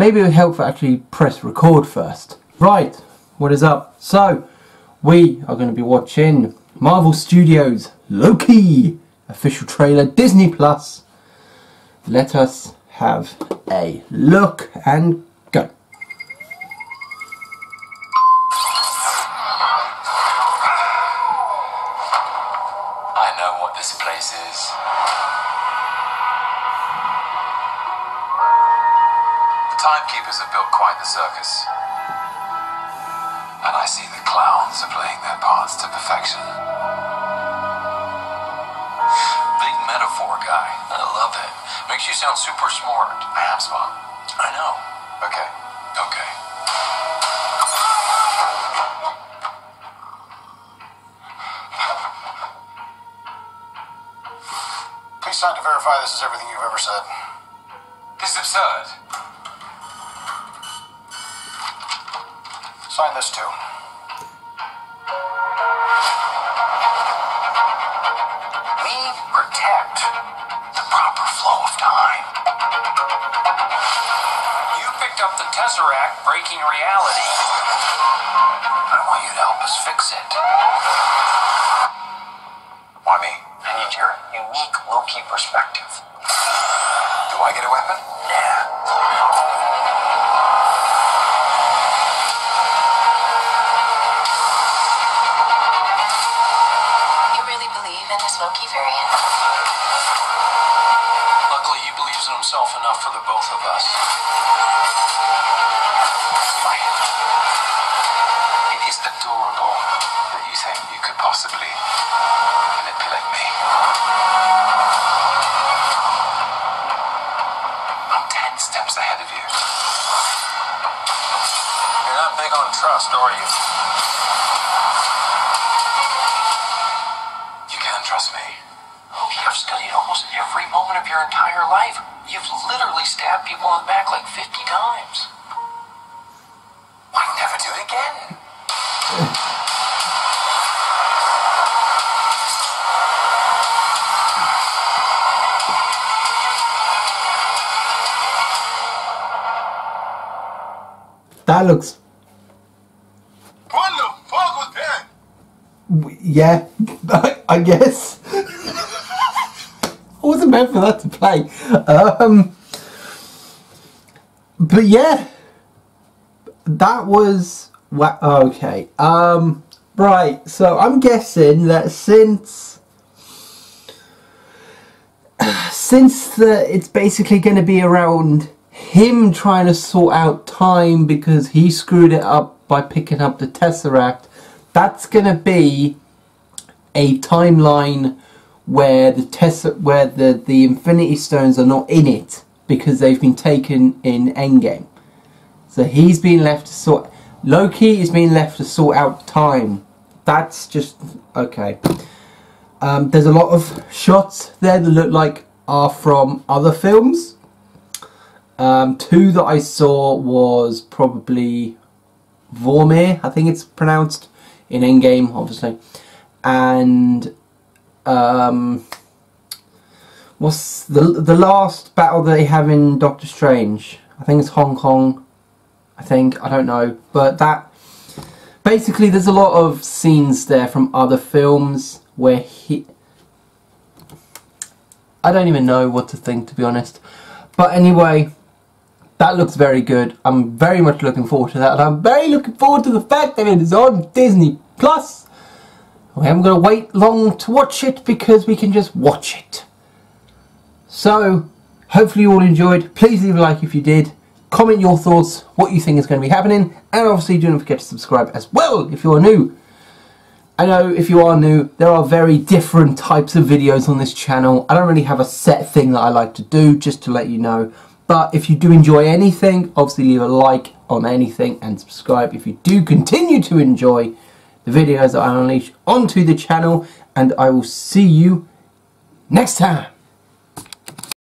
maybe it would help if I actually press record first. Right, what is up? So, we are going to be watching Marvel Studios Loki official trailer Disney Plus. Let us have a look and go. I know what this place is. Timekeepers have built quite the circus. And I see the clowns are playing their parts to perfection. Big metaphor guy. I love it. Makes you sound super smart. I am smart. I know. Okay. Okay. Please sign to verify this is everything you've ever said. This is absurd. Sign this too. We protect the proper flow of time. You picked up the Tesseract breaking reality. I want you to help us fix it. Why me? I need your unique Loki perspective. Do I get a weapon? Yeah. Himself enough for the both of us. Fine. It is adorable that you think you could possibly manipulate me. I'm ten steps ahead of you. You're not big on trust, are you? You can trust me. Oh, you've studied almost every moment of your entire life. You've literally stabbed people in the back like 50 times. Why never do it again? That looks, What the fuck was that? yeah, I guess. Meant for that to play. Um, but yeah, that was wa- okay. Um, right, so I'm guessing that since since the, it's basically going to be around him trying to sort out time because he screwed it up by picking up the Tesseract, that's going to be a timeline where the Tess where the the Infinity Stones are not in it because they've been taken in Endgame. So he's been left to sort. Loki is being left to sort out time. That's just okay. Um, there's a lot of shots there that look like are from other films. Um, two that I saw was probably Vormir, I think it's pronounced in Endgame, obviously, and um, what's the the last battle they have in Doctor Strange? I think it's Hong Kong. I think I don't know, but that basically there's a lot of scenes there from other films where he. I don't even know what to think to be honest, but anyway, that looks very good. I'm very much looking forward to that, and I'm very looking forward to the fact that it is on Disney Plus. We haven't got to wait long to watch it because we can just watch it. So, hopefully you all enjoyed. Please leave a like if you did. Comment your thoughts, what you think is going to be happening, and obviously do not forget to subscribe as well if you are new. I know if you are new, there are very different types of videos on this channel. I don't really have a set thing that I like to do, just to let you know. But if you do enjoy anything, obviously leave a like on anything and subscribe if you do continue to enjoy videos that I unleash onto the channel. And I will see you next time.